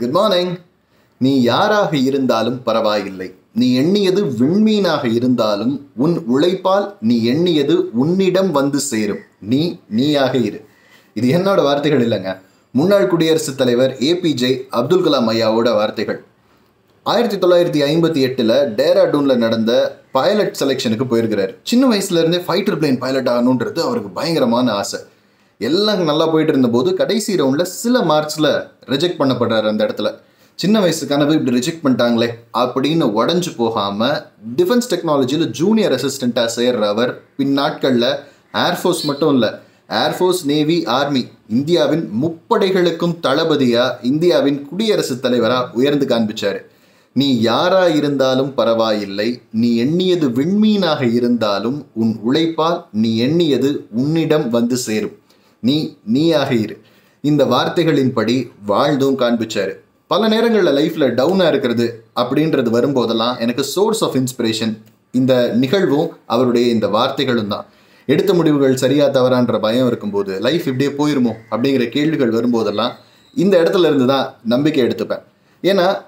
Good morning நீ யாராக இருந்தாலும் பரவாயில்லை. நீ எண்ணியது விண்மீனாக இருந்தாலும் உன் உழைப்பால் நீ எண்ணியது உன்னிடம் வந்து சேரும். நீ நீயாக இரு. இது என்னோட வார்த்தைகள் இல்லைங்க. முன்னாள் குடியரசுத் தலைவர் ஏபிஜே அப்துல் கலாம் ஐயாவோட வார்த்தைகள். ஆயிரத்தி தொள்ளாயிரத்தி ஐம்பத்தி எட்டில் டேராடூனில் நடந்த பைலட் செலெக்ஷனுக்கு போயிருக்கிறார். சின்ன வயசுலேருந்தே ஃபைட்டர் பிளேன் பைலட் ஆகணுன்றது அவருக்கு பயங்கரமான ஆசை. எல்லாம் நல்லா போயிட்டு இருந்தபோது கடைசி ரவுண்டில் சில மார்க்ஸில் ரிஜெக்ட் பண்ணப்படுறாரு அந்த இடத்துல. சின்ன வயசு கனவு இப்படி ரிஜெக்ட் பண்ணிட்டாங்களே அப்படின்னு உடஞ்சு போகாமல் டிஃபென்ஸ் டெக்னாலஜியில் ஜூனியர் அசிஸ்டண்ட்டாக சேர்ற அவர் பின் நாட்களில் ஏர்ஃபோர்ஸ் மட்டும் இல்லை ஏர்ஃபோர்ஸ் நேவி ஆர்மி இந்தியாவின் முப்படைகளுக்கும் தளபதியாக இந்தியாவின் குடியரசுத் தலைவராக உயர்ந்து காண்பிச்சார். நீ யாரா இருந்தாலும் பரவாயில்லை நீ எண்ணியது விண்மீனாக இருந்தாலும் உன் உழைப்பால் நீ எண்ணியது உன்னிடம் வந்து சேரும். நீ நீயாக இரு. இந்த வார்த்தைகளின்படி வாழ்ந்தும் காண்பிச்சாரு. பல நேரங்களில் லைஃப்பில் டவுனாக இருக்கிறது அப்படின்றது வரும்போதெல்லாம் எனக்கு சோர்ஸ் ஆஃப் இன்ஸ்பிரேஷன் இந்த நிகழ்வும் அவருடைய இந்த வார்த்தைகளும் தான். எடுத்த முடிவுகள் சரியா தவறான்ற பயம் இருக்கும்போது லைஃப் இப்படியே போயிருமோ? அப்படிங்கிற கேள்விகள் வரும்போதெல்லாம் இந்த இடத்துல இருந்து தான் நம்பிக்கை எடுத்துப்பேன். ஏன்னா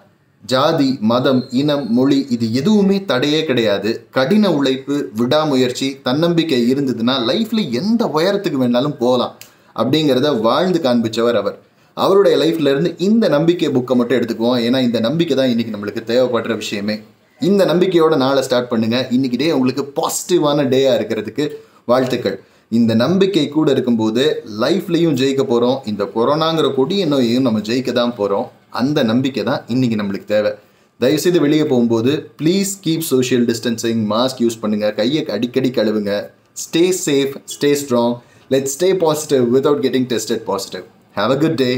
ஜாதி மதம் இனம் மொழி இது எதுவுமே தடையே கிடையாது. கடின உழைப்பு விடாமுயற்சி தன்னம்பிக்கை இருந்ததுன்னா லைஃப்ல எந்த உயரத்துக்கு வேணாலும் போகலாம் அப்படிங்கிறத வாழ்ந்து காண்பிச்சவர் அவர். அவருடைய லைஃப்ல இருந்து இந்த நம்பிக்கை புக்கை மட்டும் எடுத்துக்குவோம். ஏன்னா இந்த நம்பிக்கை தான் இன்றைக்கி நம்மளுக்கு தேவைப்படுற விஷயமே. இந்த நம்பிக்கையோட நாளை ஸ்டார்ட் பண்ணுங்க. இன்னைக்கு டே உங்களுக்கு பாசிட்டிவான டேயா இருக்கிறதுக்கு வாழ்த்துக்கள். இந்த நம்பிக்கை கூட இருக்கும்போது லைஃப்லையும் ஜெயிக்க போகிறோம் இந்த கொரோனாங்கிற கொடிய நோயையும் நம்ம ஜெயிக்க தான் போகிறோம் அந்த நம்பிக்கை தான் இன்னைக்கு நம்மளுக்கு தேவை. தயவுசெய்து வெளியே போகும்போது please keep social distancing mask use பண்ணுங்க கையை அடிக்கடி கழுவுங்க. Stay safe stay strong let stay positive without getting tested positive have a good day